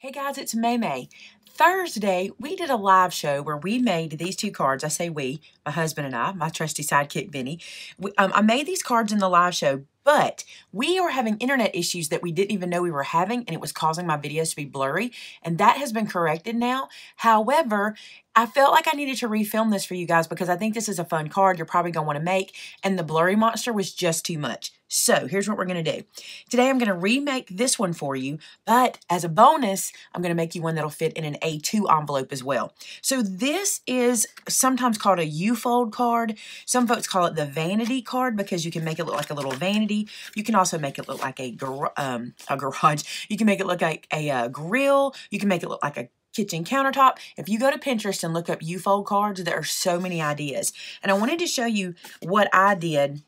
Hey guys, it's Maymay. Thursday, we did a live show where we made these two cards. I say we, my husband and I, my trusty sidekick, Benny. We, um, I made these cards in the live show, but we are having internet issues that we didn't even know we were having, and it was causing my videos to be blurry, and that has been corrected now. However, I felt like I needed to refilm this for you guys because I think this is a fun card you're probably going to want to make, and the blurry monster was just too much. So here's what we're going to do. Today I'm going to remake this one for you, but as a bonus, I'm going to make you one that'll fit in an A2 envelope as well. So this is sometimes called a U-fold card. Some folks call it the vanity card because you can make it look like a little vanity. You can also make it look like a, um, a garage. You can make it look like a uh, grill. You can make it look like a kitchen countertop. If you go to Pinterest and look up U-fold cards, there are so many ideas. And I wanted to show you what I did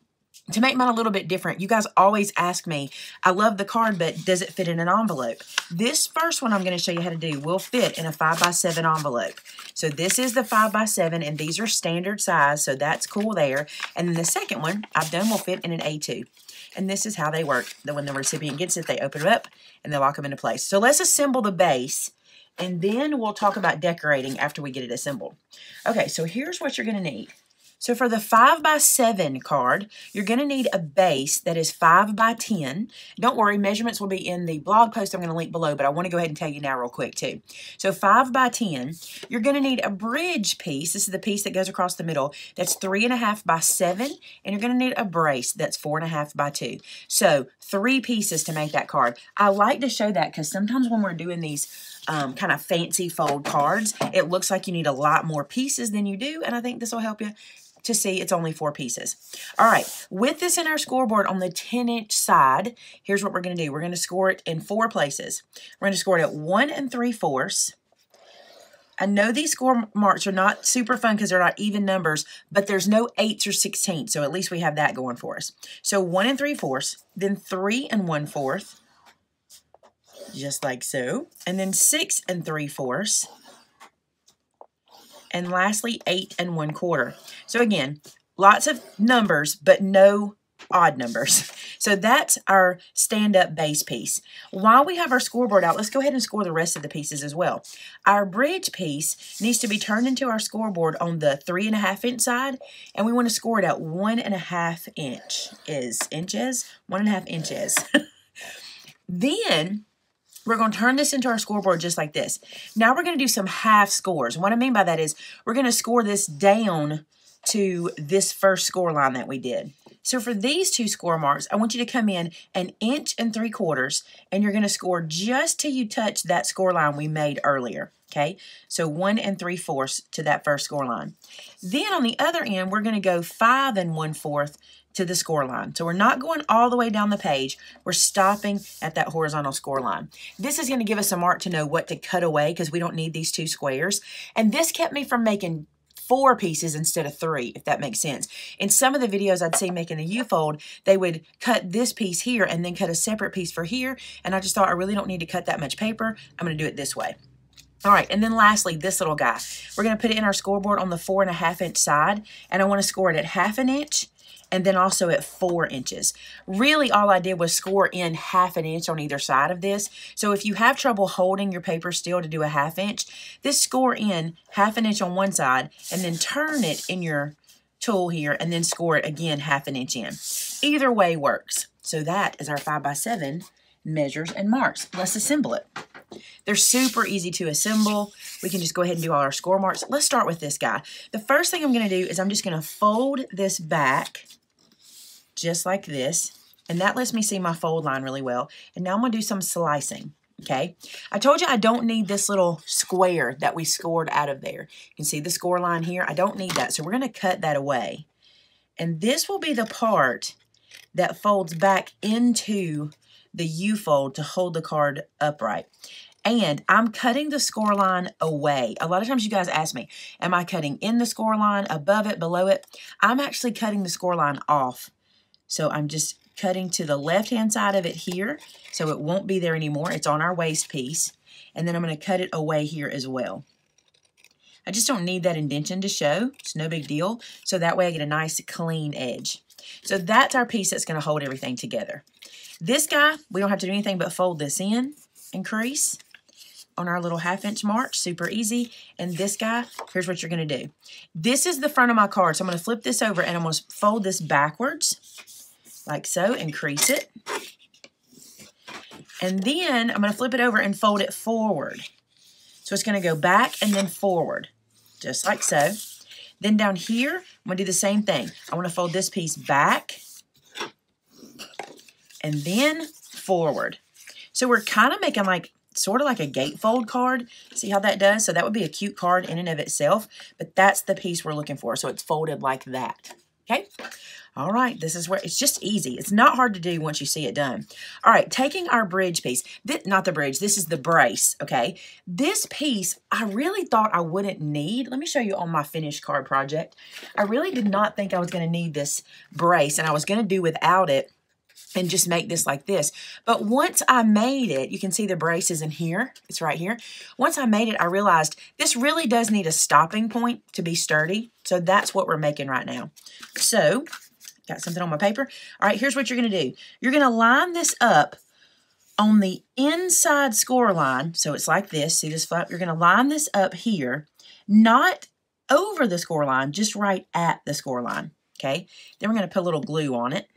to make mine a little bit different, you guys always ask me, I love the card, but does it fit in an envelope? This first one I'm going to show you how to do will fit in a 5 by 7 envelope. So this is the 5 by 7 and these are standard size, so that's cool there. And then the second one I've done will fit in an A2. And this is how they work. When the recipient gets it, they open it up, and they lock them into place. So let's assemble the base, and then we'll talk about decorating after we get it assembled. Okay, so here's what you're going to need. So for the 5 by 7 card, you're going to need a base that is 5 by 10. Don't worry, measurements will be in the blog post I'm going to link below, but I want to go ahead and tell you now real quick too. So 5 by 10, you're going to need a bridge piece. This is the piece that goes across the middle. That's 3.5 by 7, and you're going to need a brace that's 4.5 by 2. So three pieces to make that card. I like to show that because sometimes when we're doing these um, kind of fancy fold cards, it looks like you need a lot more pieces than you do, and I think this will help you to see it's only four pieces. All right, with this in our scoreboard on the 10-inch side, here's what we're going to do. We're going to score it in four places. We're to score it at 1 and 3 fourths. I know these score marks are not super fun because they're not even numbers, but there's no 8s or 16s, so at least we have that going for us. So 1 and 3 fourths, then 3 and 1 fourth, just like so, and then 6 and 3 fourths, and lastly, eight and one quarter. So again, lots of numbers, but no odd numbers. So that's our stand-up base piece. While we have our scoreboard out, let's go ahead and score the rest of the pieces as well. Our bridge piece needs to be turned into our scoreboard on the three and a half inch side, and we want to score it at one and a half inch is inches, one and a half inches. then we're going to turn this into our scoreboard just like this. Now we're going to do some half scores. What I mean by that is we're going to score this down to this first score line that we did. So for these two score marks, I want you to come in an inch and three quarters, and you're going to score just till you touch that score line we made earlier. Okay, so one and three fourths to that first score line. Then on the other end, we're going to go five and one fourth to the score line. So we're not going all the way down the page. We're stopping at that horizontal score line. This is going to give us a mark to know what to cut away because we don't need these two squares. And this kept me from making four pieces instead of three, if that makes sense. In some of the videos I'd see making a U-fold, they would cut this piece here and then cut a separate piece for here. And I just thought I really don't need to cut that much paper. I'm going to do it this way. All right, and then lastly, this little guy. We're going to put it in our scoreboard on the four and a half inch side, and I want to score it at half an inch and then also at four inches. Really all I did was score in half an inch on either side of this. So if you have trouble holding your paper still to do a half inch, this score in half an inch on one side and then turn it in your tool here and then score it again half an inch in. Either way works. So that is our 5 by 7 measures and marks. Let's assemble it. They're super easy to assemble. We can just go ahead and do all our score marks. Let's start with this guy. The first thing I'm going to do is I'm just going to fold this back just like this. And that lets me see my fold line really well. And now I'm going to do some slicing. Okay, I told you I don't need this little square that we scored out of there. You can see the score line here. I don't need that, so we're going to cut that away. And this will be the part that folds back into the U-fold to hold the card upright. And I'm cutting the score line away. A lot of times you guys ask me, am I cutting in the score line, above it, below it? I'm actually cutting the score line off so I'm just cutting to the left-hand side of it here, so it won't be there anymore. It's on our waste piece. And then I'm going to cut it away here as well. I just don't need that indentation to show. It's no big deal. So that way I get a nice clean edge. So that's our piece that's going to hold everything together. This guy, we don't have to do anything but fold this in and crease. on our little half inch mark, super easy. And this guy, here's what you're gonna do. This is the front of my card, so I'm gonna flip this over and I'm gonna fold this backwards, like so, increase it. And then I'm gonna flip it over and fold it forward. So it's gonna go back and then forward, just like so. Then down here, I'm gonna do the same thing. I wanna fold this piece back and then forward. So we're kind of making like sort of like a gatefold card. See how that does? So that would be a cute card in and of itself, but that's the piece we're looking for. So it's folded like that. Okay. All right, this is where it's just easy. It's not hard to do once you see it done. All right, taking our bridge piece, this, not the bridge, this is the brace, okay? This piece, I really thought I wouldn't need. Let me show you on my finished card project. I really did not think I was going to need this brace, and I was going to do without it and just make this like this. But once I made it, you can see the braces in here. It's right here. Once I made it, I realized this really does need a stopping point to be sturdy. So that's what we're making right now. So, got something on my paper. All right, here's what you're going to do. You're going to line this up on the inside score line. So it's like this. See this flap? You're going to line this up here, not over the score line, just right at the score line. Okay, then we're going to put a little glue on it.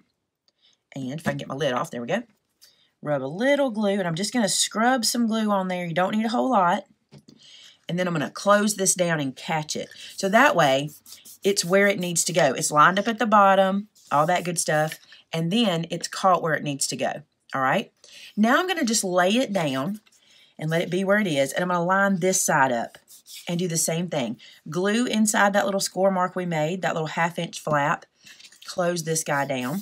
And if I can get my lid off, there we go. Rub a little glue, and I'm just going to scrub some glue on there. You don't need a whole lot. And then I'm going to close this down and catch it. So that way, it's where it needs to go. It's lined up at the bottom, all that good stuff. And then it's caught where it needs to go. All right? Now I'm going to just lay it down and let it be where it is. And I'm going to line this side up and do the same thing. Glue inside that little score mark we made, that little half inch flap. Close this guy down.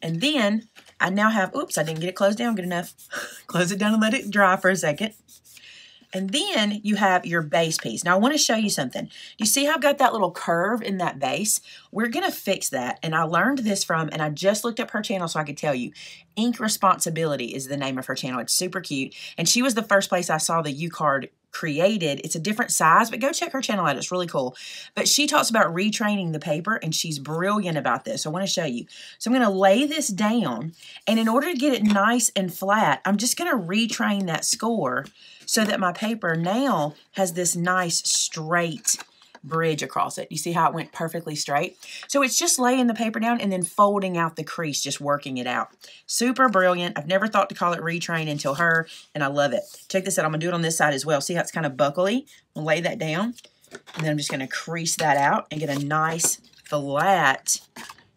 And then I now have, oops, I didn't get it closed down good enough. Close it down and let it dry for a second. And then you have your base piece. Now I want to show you something. You see how I've got that little curve in that base? We're going to fix that. And I learned this from, and I just looked up her channel so I could tell you. Ink Responsibility is the name of her channel. It's super cute. And she was the first place I saw the U-card created. It's a different size, but go check her channel out. It's really cool. But she talks about retraining the paper, and she's brilliant about this. I want to show you. So I'm going to lay this down, and in order to get it nice and flat, I'm just going to retrain that score so that my paper now has this nice straight bridge across it. You see how it went perfectly straight? So it's just laying the paper down and then folding out the crease, just working it out. Super brilliant. I've never thought to call it retrain until her, and I love it. Check this out. I'm going to do it on this side as well. See how it's kind of buckly? I'm to lay that down, and then I'm just going to crease that out and get a nice, flat,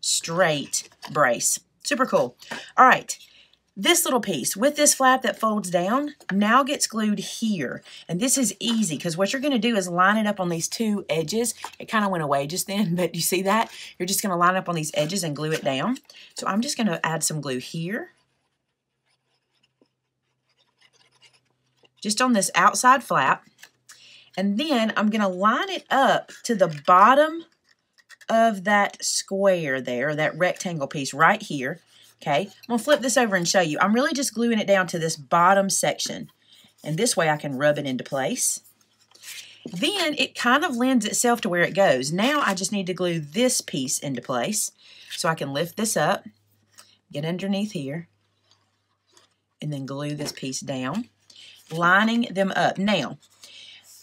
straight brace. Super cool. All right. This little piece with this flap that folds down now gets glued here. And this is easy because what you're going to do is line it up on these two edges. It kind of went away just then, but you see that? You're just going to line up on these edges and glue it down. So I'm just going to add some glue here. Just on this outside flap. And then I'm going to line it up to the bottom of that square there, that rectangle piece right here. Okay, I'm to flip this over and show you. I'm really just gluing it down to this bottom section. And this way I can rub it into place. Then it kind of lends itself to where it goes. Now I just need to glue this piece into place. So I can lift this up, get underneath here, and then glue this piece down, lining them up. Now,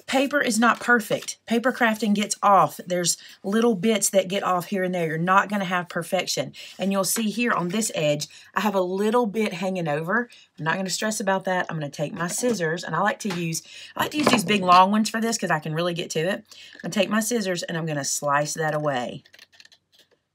paper is not perfect. Paper crafting gets off. There's little bits that get off here and there. You're not going to have perfection. And you'll see here on this edge, I have a little bit hanging over. I'm not going to stress about that. I'm going to take my scissors, and I like to use I like to use these big long ones for this because I can really get to it. I'm going to take my scissors, and I'm going to slice that away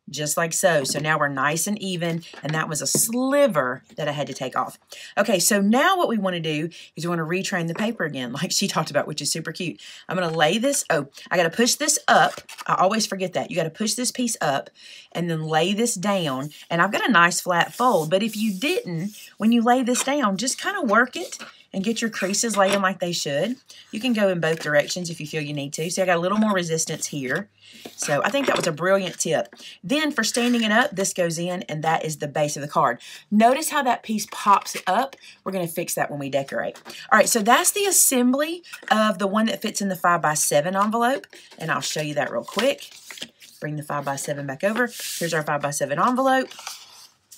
just like so. So now we're nice and even, and that was a sliver that I had to take off. Okay, so now what we want to do is we want to retrain the paper again, like she talked about, which is super cute. I'm going to lay this, oh, I got to push this up. I always forget that. You got to push this piece up and then lay this down, and I've got a nice flat fold, but if you didn't, when you lay this down, just kind of work it and get your creases laying like they should. You can go in both directions if you feel you need to. See, I got a little more resistance here. So I think that was a brilliant tip. Then for standing it up, this goes in, and that is the base of the card. Notice how that piece pops up. We're going to fix that when we decorate. All right, so that's the assembly of the one that fits in the 5x7 envelope, and I'll show you that real quick. Bring the 5x7 back over. Here's our 5x7 envelope.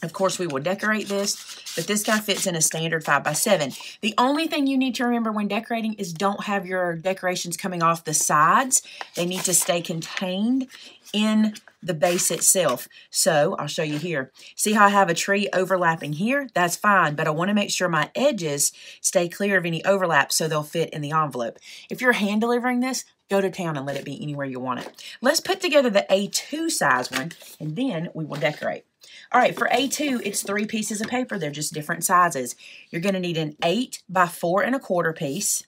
Of course, we will decorate this, but this guy fits in a standard 5x7. The only thing you need to remember when decorating is don't have your decorations coming off the sides. They need to stay contained in the base itself. So I'll show you here. See how I have a tree overlapping here? That's fine, but I want to make sure my edges stay clear of any overlap so they'll fit in the envelope. If you're hand delivering this, go to town and let it be anywhere you want it. Let's put together the A2 size one, and then we will decorate. All right, for A2, it's three pieces of paper. They're just different sizes. You're going to need an 8 by 4 and a quarter piece.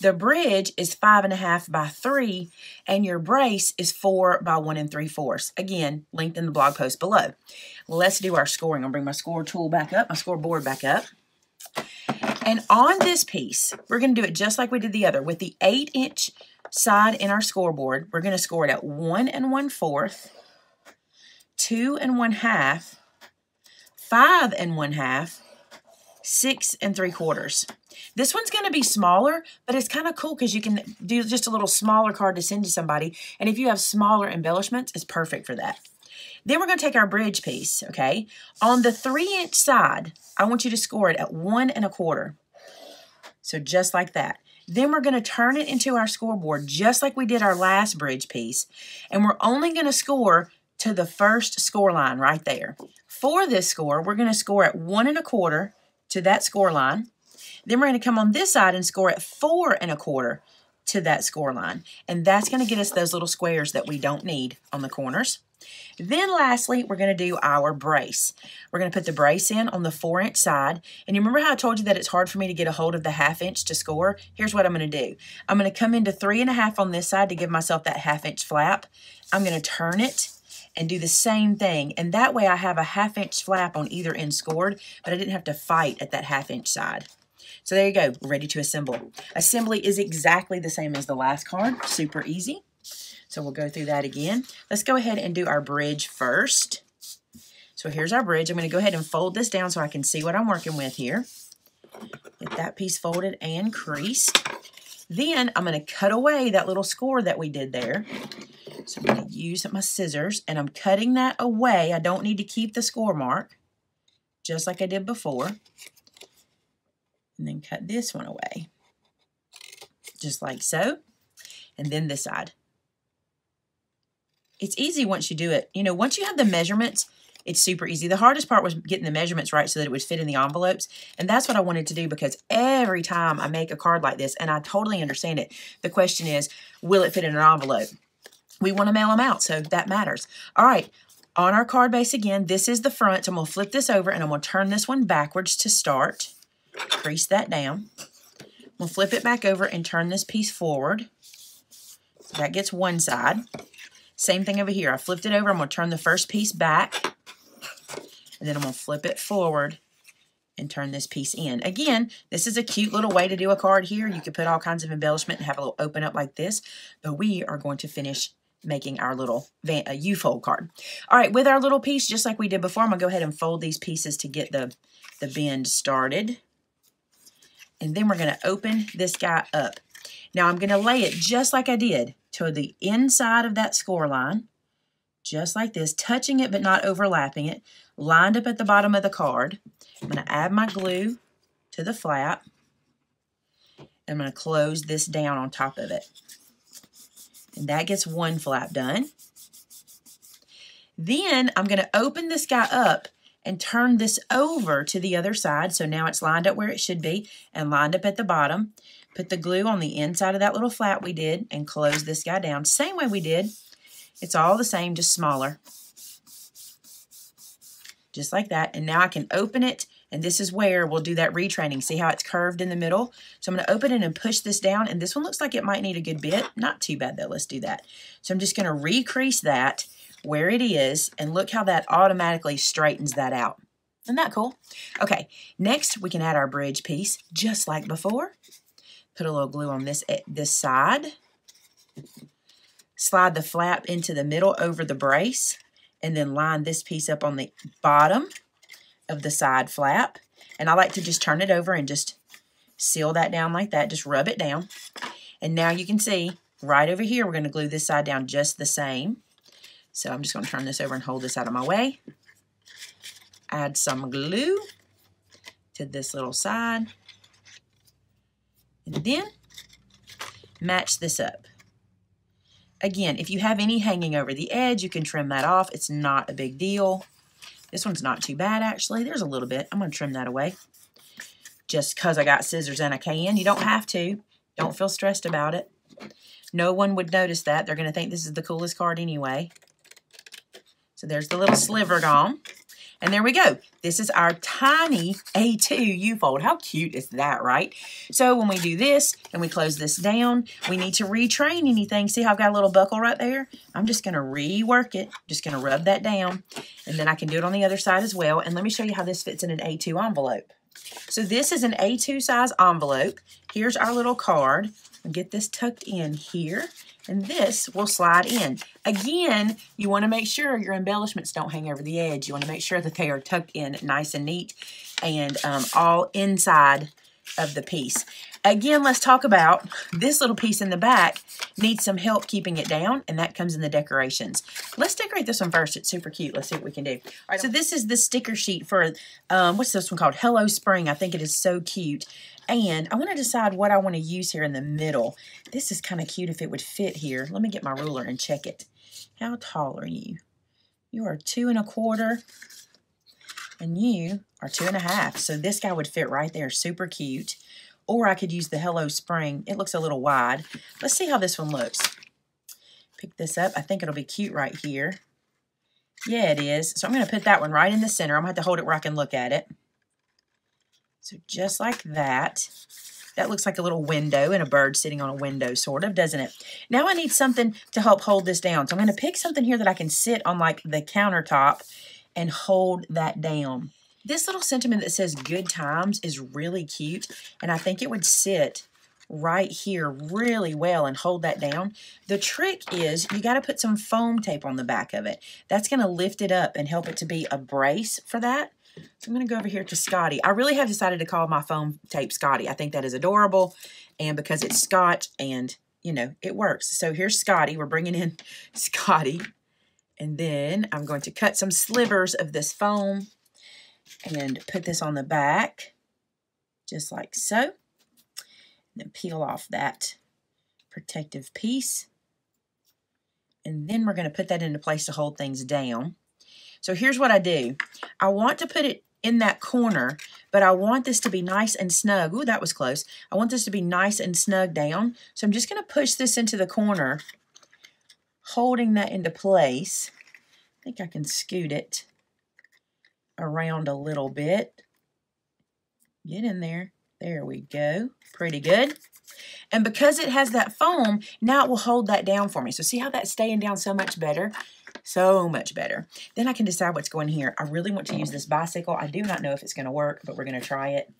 The bridge is 5 and a half by 3, and your brace is 4 by 1 and 3 fourths. Again, linked in the blog post below. Let's do our scoring. I'll bring my score tool back up, my scoreboard back up. And on this piece, we're going to do it just like we did the other. With the 8-inch side in our scoreboard, we're going to score it at 1 and 1 fourth, 2 and 1 half, 5 and 1 half, 6 and 3 quarters. This one's going to be smaller, but it's kind of cool because you can do just a little smaller card to send to somebody. And if you have smaller embellishments, it's perfect for that. Then we're going to take our bridge piece, okay? On the 3-inch side, I want you to score it at 1 and a quarter. So just like that. Then we're going to turn it into our scoreboard just like we did our last bridge piece. And we're only going to score to the first score line right there. For this score, we're going to score at one and a quarter to that score line. Then we're going to come on this side and score at four and a quarter to that score line. And that's going to get us those little squares that we don't need on the corners. Then lastly, we're going to do our brace. We're going to put the brace in on the four inch side. And you remember how I told you that it's hard for me to get a hold of the half inch to score? Here's what I'm going to do. I'm going to come into three and a half on this side to give myself that half inch flap. I'm going to turn it and do the same thing. And that way I have a half inch flap on either end scored, but I didn't have to fight at that half inch side. So there you go, ready to assemble. Assembly is exactly the same as the last card, super easy. So we'll go through that again. Let's go ahead and do our bridge first. So here's our bridge. I'm going to go ahead and fold this down so I can see what I'm working with here. Get that piece folded and creased. Then I'm going to cut away that little score that we did there. So I'm going to use my scissors and I'm cutting that away. I don't need to keep the score mark, just like I did before. And then cut this one away, just like so. And then this side it's easy once you do it. You know, once you have the measurements, it's super easy. The hardest part was getting the measurements right so that it would fit in the envelopes. And that's what I wanted to do because every time I make a card like this, and I totally understand it, the question is, will it fit in an envelope? We want to mail them out, so that matters. All right, on our card base again, this is the front. So I'm going to flip this over and I'm going to turn this one backwards to start. Crease that down. We'll flip it back over and turn this piece forward. So that gets one side. Same thing over here. I flipped it over. I'm going to turn the first piece back. And then I'm going to flip it forward and turn this piece in. Again, this is a cute little way to do a card here. You could put all kinds of embellishment and have a little open up like this. But we are going to finish making our little van, uh, U-fold card. All right, with our little piece, just like we did before, I'm going to go ahead and fold these pieces to get the, the bend started. And then we're going to open this guy up. Now I'm going to lay it just like I did to the inside of that score line, just like this, touching it but not overlapping it, lined up at the bottom of the card. I'm going to add my glue to the flap. I'm going to close this down on top of it. And that gets one flap done. Then I'm going to open this guy up and turn this over to the other side. So now it's lined up where it should be and lined up at the bottom. Put the glue on the inside of that little flap we did and close this guy down. Same way we did. It's all the same, just smaller. Just like that. And now I can open it and this is where we'll do that retraining. See how it's curved in the middle? So I'm going to open it and push this down. And this one looks like it might need a good bit. Not too bad, though. Let's do that. So I'm just going to recrease that where it is. And look how that automatically straightens that out. Isn't that cool? Okay, next we can add our bridge piece just like before. Put a little glue on this, eh, this side. Slide the flap into the middle over the brace and then line this piece up on the bottom of the side flap. And I like to just turn it over and just seal that down like that. Just rub it down. And now you can see right over here, we're going to glue this side down just the same. So I'm just going to turn this over and hold this out of my way. add some glue to this little side. And then match this up. Again, if you have any hanging over the edge, you can trim that off. It's not a big deal. This one's not too bad, actually. There's a little bit. I'm going to trim that away. Just because I got scissors and I can. You don't have to. Don't feel stressed about it. No one would notice that. They're going to think this is the coolest card anyway. So there's the little sliver gone. And there we go. This is our tiny A2 U-fold. How cute is that, right? So when we do this and we close this down, we need to retrain anything. See how I've got a little buckle right there? I'm just going to rework it. Just going to rub that down. And then I can do it on the other side as well. And let me show you how this fits in an A2 envelope. So this is an A2 size envelope. Here's our little card. Get this tucked in here and this will slide in. Again, you want to make sure your embellishments don't hang over the edge. You want to make sure that they are tucked in nice and neat and um, all inside of the piece. Again, let's talk about this little piece in the back needs some help keeping it down, and that comes in the decorations. Let's decorate this one first. It's super cute. Let's see what we can do. All right, so this is the sticker sheet for, um, what's this one called? Hello Spring. I think it is so cute. And I want to decide what I want to use here in the middle. This is kind of cute if it would fit here. Let me get my ruler and check it. How tall are you? You are two and a quarter. And you are two and a half. So this guy would fit right there. Super cute. Or I could use the Hello Spring. It looks a little wide. Let's see how this one looks. Pick this up. I think it'll be cute right here. Yeah, it is. So I'm going to put that one right in the center. I'm going to have to hold it where I can look at it. So just like that. That looks like a little window and a bird sitting on a window, sort of, doesn't it? Now I need something to help hold this down. So I'm going to pick something here that I can sit on like the countertop and hold that down. This little sentiment that says good times is really cute, and I think it would sit right here really well and hold that down. The trick is you got to put some foam tape on the back of it. That's going to lift it up and help it to be a brace for that. So I'm going to go over here to Scotty. I really have decided to call my foam tape Scotty. I think that is adorable. And because it's Scotch and, you know, it works. So here's Scotty. We're bringing in Scotty. And then I'm going to cut some slivers of this foam and put this on the back just like so. And then peel off that protective piece. And then we're going to put that into place to hold things down. So here's what I do. I want to put it in that corner, but I want this to be nice and snug. Ooh, that was close. I want this to be nice and snug down. So I'm just going to push this into the corner, holding that into place. I think I can scoot it around a little bit. Get in there. There we go. Pretty good. And because it has that foam, now it will hold that down for me. So see how that's staying down so much better? So much better. Then I can decide what's going here. I really want to use this bicycle. I do not know if it's going to work, but we're going to try it.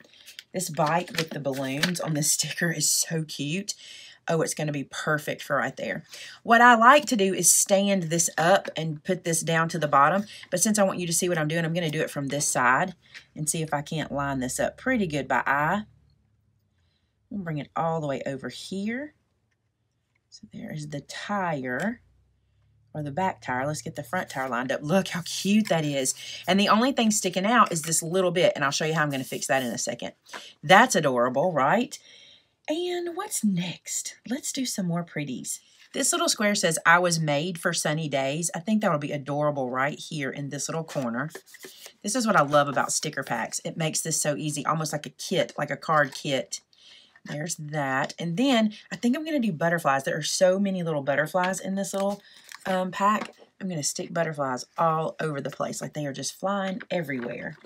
This bike with the balloons on this sticker is so cute. Oh, it's going to be perfect for right there. What I like to do is stand this up and put this down to the bottom. But since I want you to see what I'm doing, I'm going to do it from this side and see if I can't line this up pretty good by eye. We'll bring it all the way over here. So there's the tire or the back tire. Let's get the front tire lined up. Look how cute that is. And the only thing sticking out is this little bit, and I'll show you how I'm going to fix that in a second. That's adorable, right? And what's next? Let's do some more pretties. This little square says, I was made for sunny days. I think that'll be adorable right here in this little corner. This is what I love about sticker packs. It makes this so easy, almost like a kit, like a card kit. There's that. And then I think I'm going to do butterflies. There are so many little butterflies in this little um, pack. I'm going to stick butterflies all over the place. Like they are just flying everywhere.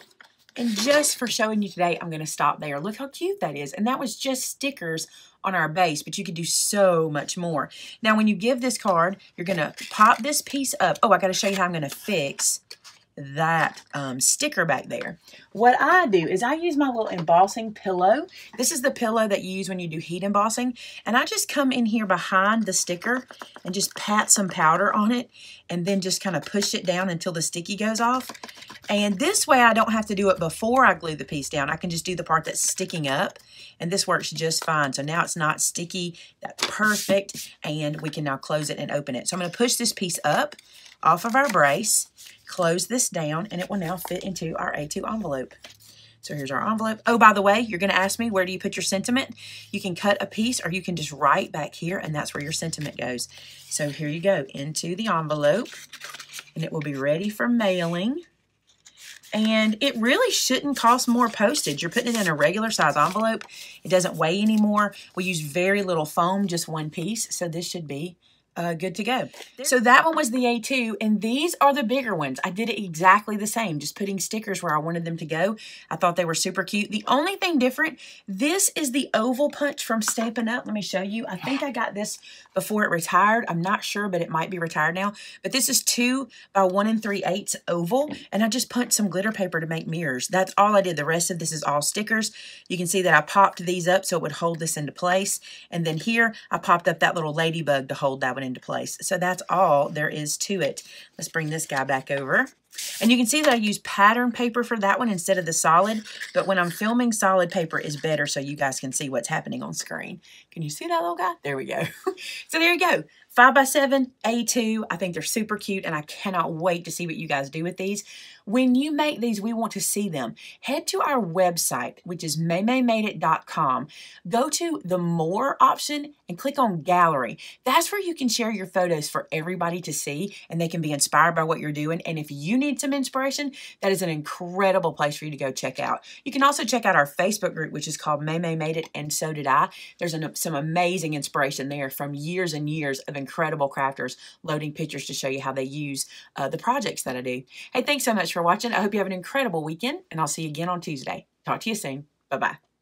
And just for showing you today, I'm going to stop there. Look how cute that is. And that was just stickers on our base, but you could do so much more. Now, when you give this card, you're going to pop this piece up. Oh, I got to show you how I'm going to fix that um, sticker back there. What I do is I use my little embossing pillow. This is the pillow that you use when you do heat embossing. And I just come in here behind the sticker and just pat some powder on it and then just kind of push it down until the sticky goes off. And this way I don't have to do it before I glue the piece down. I can just do the part that's sticking up and this works just fine. So now it's not sticky. That's perfect. And we can now close it and open it. So I'm going to push this piece up off of our brace, close this down, and it will now fit into our A2 envelope. So here's our envelope. Oh, by the way, you're going to ask me, where do you put your sentiment? You can cut a piece or you can just write back here, and that's where your sentiment goes. So here you go, into the envelope, and it will be ready for mailing. And it really shouldn't cost more postage. You're putting it in a regular size envelope. It doesn't weigh anymore. We use very little foam, just one piece. So this should be uh, good to go. So that one was the A2, and these are the bigger ones. I did it exactly the same, just putting stickers where I wanted them to go. I thought they were super cute. The only thing different, this is the oval punch from Stampin' Up. Let me show you. I think I got this before it retired. I'm not sure, but it might be retired now. But this is two by one and three eighths oval, and I just punched some glitter paper to make mirrors. That's all I did. The rest of this is all stickers. You can see that I popped these up so it would hold this into place. And then here, I popped up that little ladybug to hold that one into place. So that's all there is to it. Let's bring this guy back over. And you can see that I use pattern paper for that one instead of the solid, but when I'm filming, solid paper is better so you guys can see what's happening on screen. Can you see that little guy? There we go. so there you go. 5x7, A2. I think they're super cute, and I cannot wait to see what you guys do with these. When you make these, we want to see them. Head to our website, which is maymaymadeit.com. Go to the More option and click on Gallery. That's where you can share your photos for everybody to see, and they can be inspired by what you're doing. And if you need some inspiration, that is an incredible place for you to go check out. You can also check out our Facebook group, which is called Maymay Made It, and so did I. There's an, some amazing inspiration there from years and years of incredible crafters loading pictures to show you how they use uh, the projects that I do. Hey, thanks so much for watching. I hope you have an incredible weekend, and I'll see you again on Tuesday. Talk to you soon. Bye-bye.